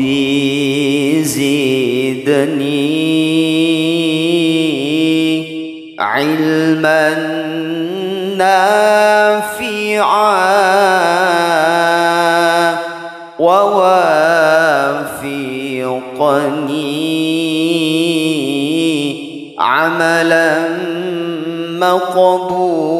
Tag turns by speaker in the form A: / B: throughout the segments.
A: ربي زدني علما نافعا ووافقني عملا مقبولا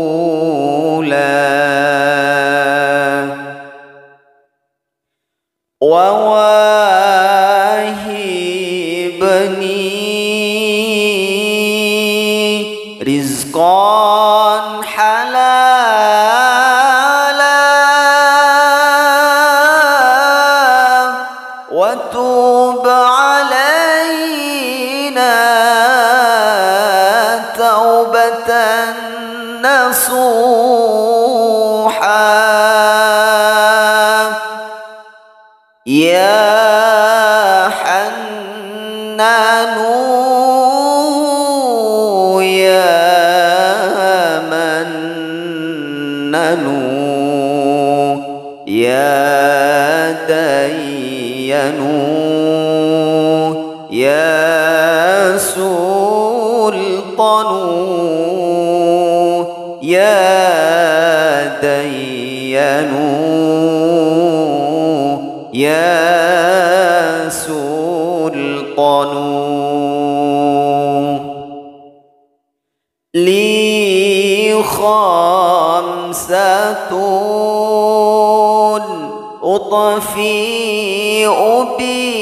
A: وتوب دين يا سلطان لي خمسة أطفئ بها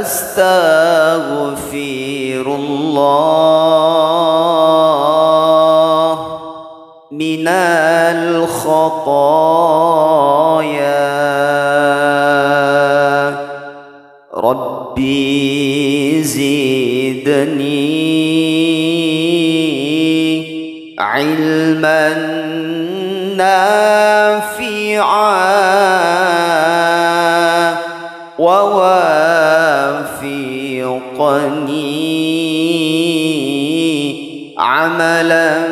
A: أستغفر الله من الخطايا. ربي زدني علما نافعا. ووافقني عملا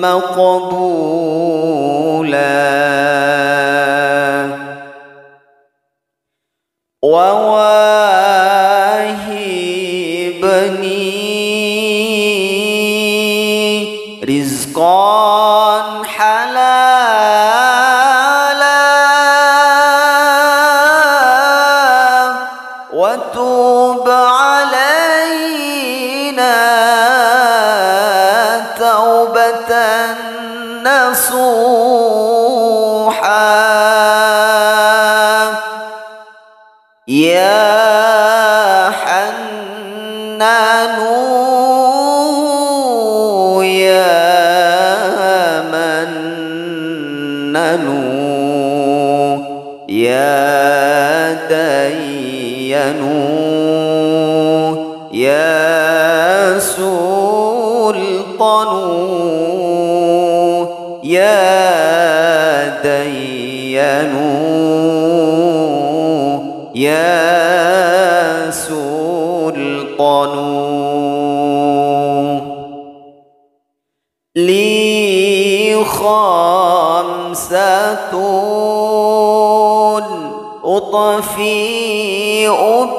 A: مقبولا. آمنوا. يا تدينوا يا سلطنوا يا دينوا بها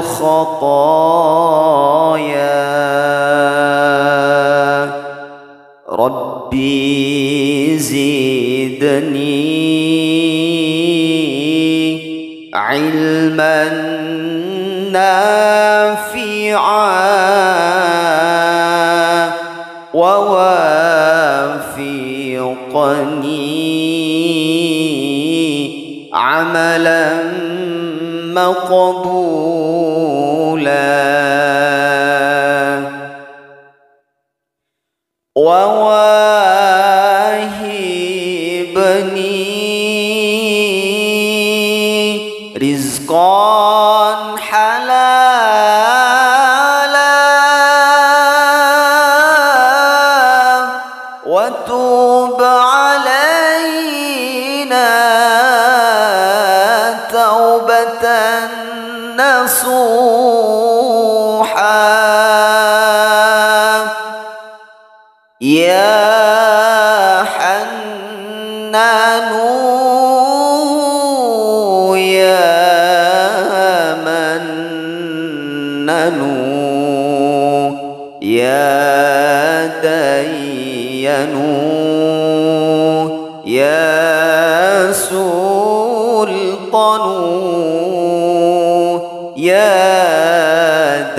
A: الخطايا ربي زدني علما نافعا ووافقني عملا مقبولا. وتوب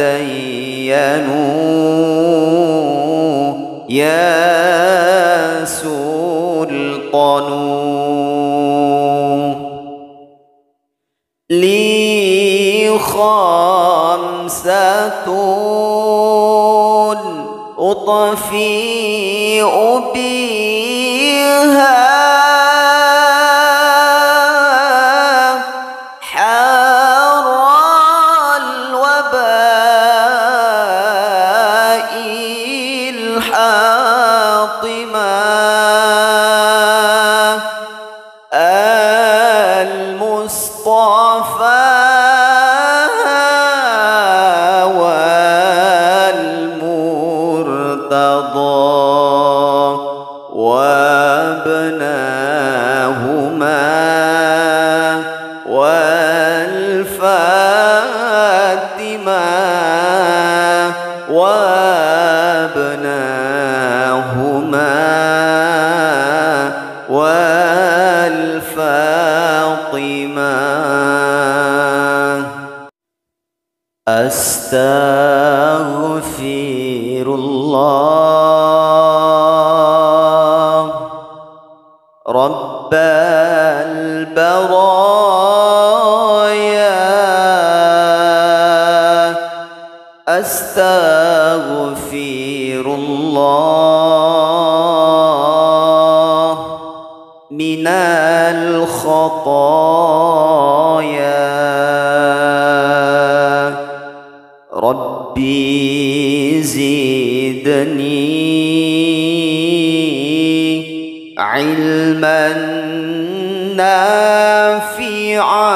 A: يا يا سلطان. لي خمسة أطفئ بها أستغفر البرايا. أستغفر الله من الخطايا. ربي زدني علما. نافعا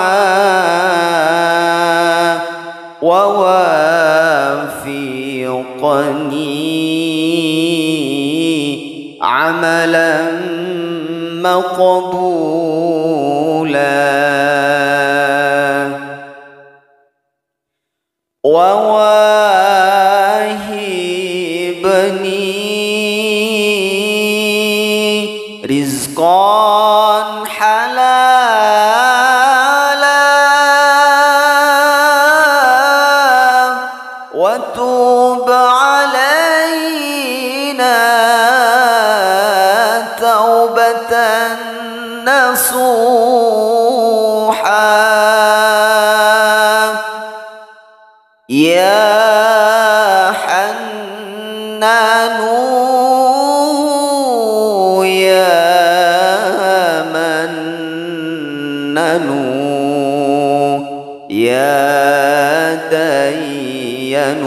A: ووافقني عملا مقبولا وواهبني حنان يا منن يا دين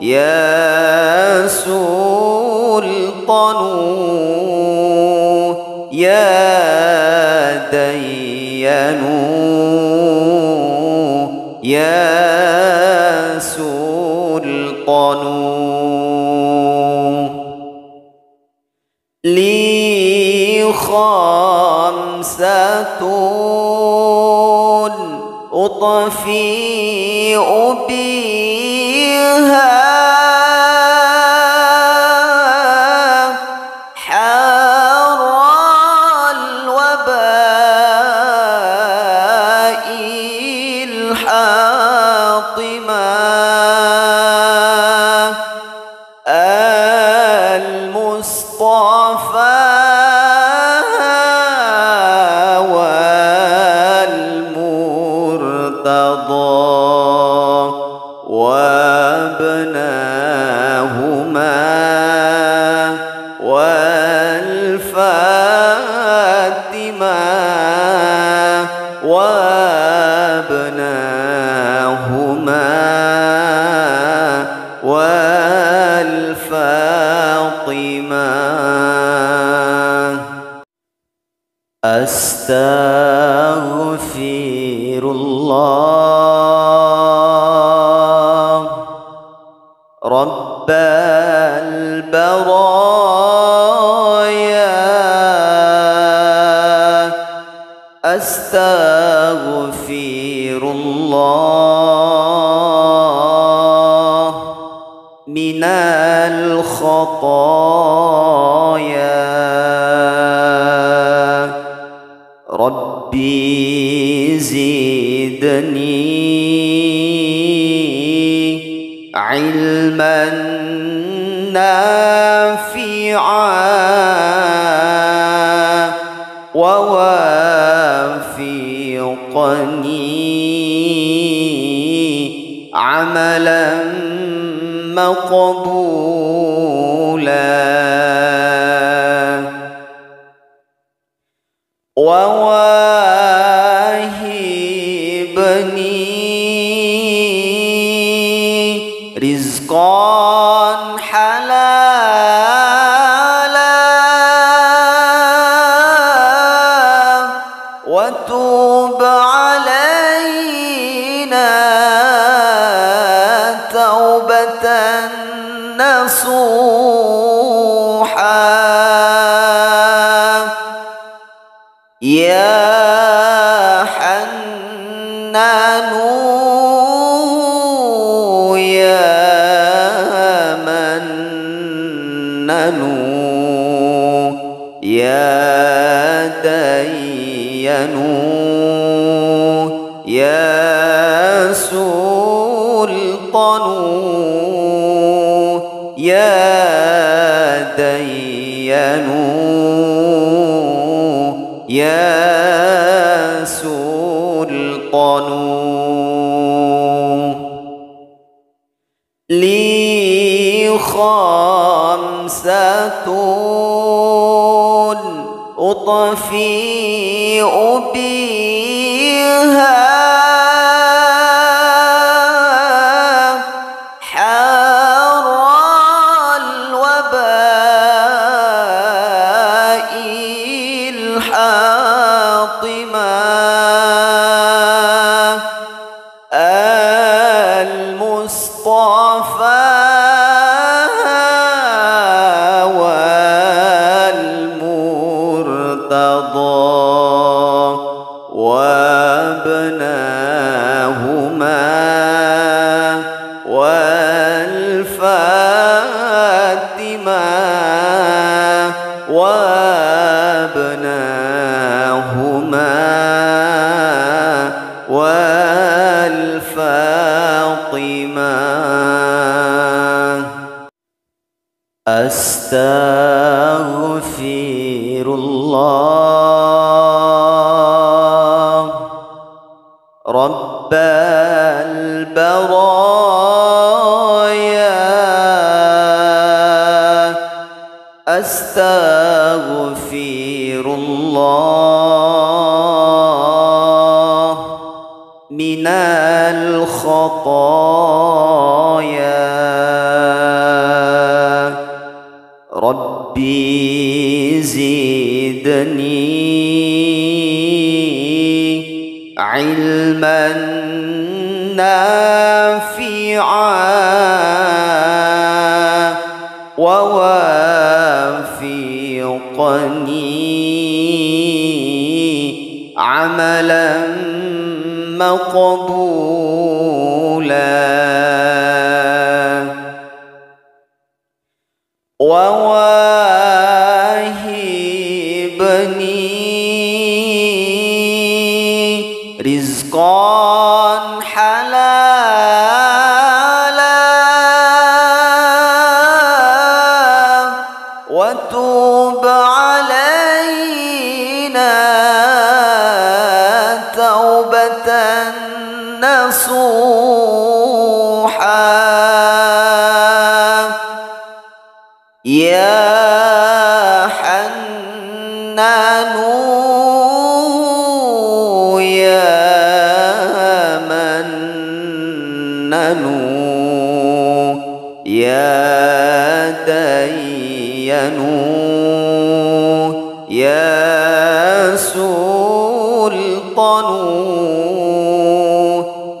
A: يا سلطان أطفئ بها ربي زدني علما نافعا ووافقني عملا مقبولا. سلطان يا دين يا سلطان لي خمسة أطفئ بها البرايا أستغفر الله من الخطايا. ربي زدني علما ووافقني عملا مقبولا. دين يا سلطان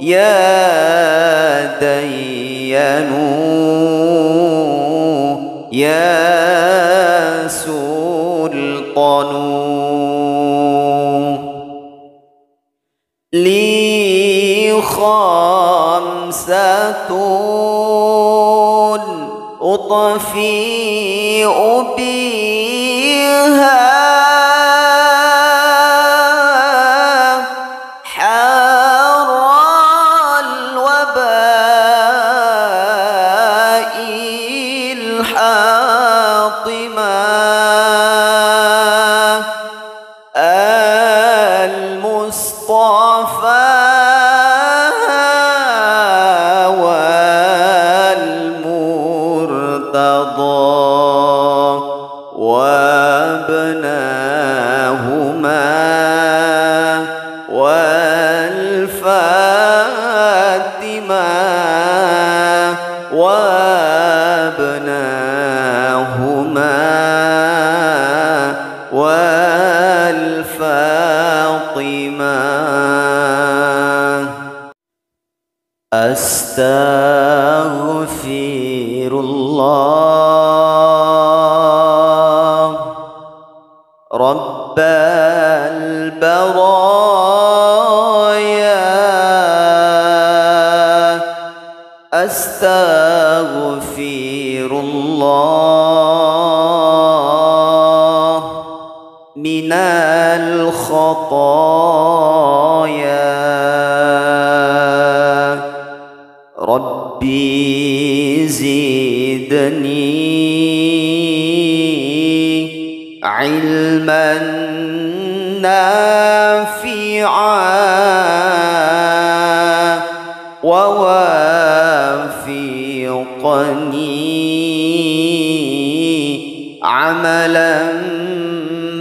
A: يا دين يا سلطان. لي خمسة أطفئ بها من الخطايا. ربي زدني علما نافعا ووافقني عملا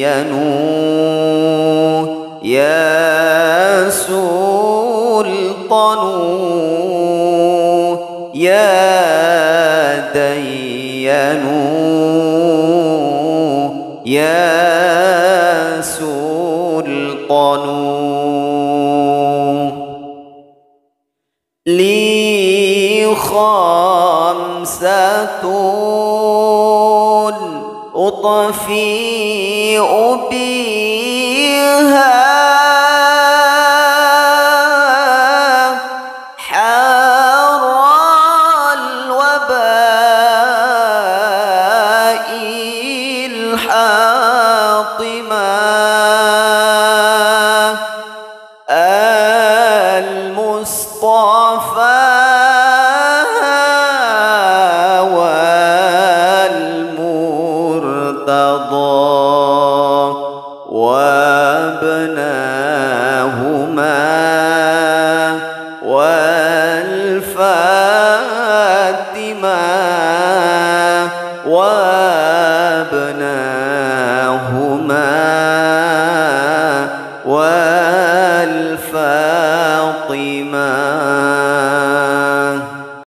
A: دين يا سلطان أطفئ بها